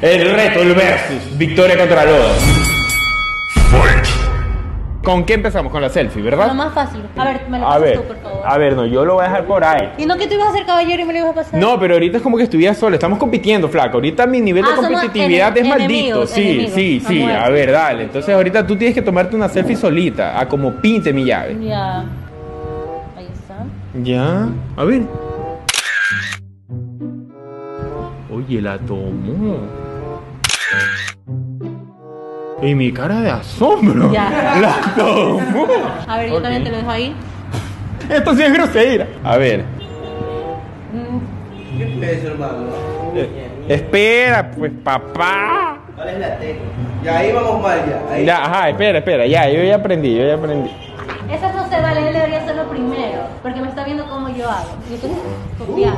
El reto, el versus. Victoria contra Lodo. ¿Con qué empezamos? Con la selfie, Lo ¿verdad? más fácil. A ver, me lo A pasas ver, tú, por favor. a ver, no, yo lo voy a dejar por ahí. ¿Y no que tú ibas a ser caballero y me lo ibas a pasar? No, pero ahorita es como que estuviera solo, estamos compitiendo, flaco. Ahorita mi nivel de Ah, somos competitividad es maldito. enemigos, sí, enemigos. sí, sí. A ver, dale. Entonces ahorita tú tienes que tomarte una selfie solita, a como pinte mi llave. Ya. Ahí está. Ya. A ver. Oye, la tomó. Y mi cara de asombro. Ya. La tomó. A ver, yo también te lo dejo ahí. Esto sí es grosera. A ver. ¿Qué peso, hermano? eh, espera, pues papá. ¿Cuál es la tecla? Ya ahí vamos mal ya. Ahí. Ya, ajá, espera, espera. Ya, yo ya aprendí, yo ya aprendí. Eso no se vale, él debería hacerlo primero. Porque me está viendo cómo yo hago. Y entonces, copiar.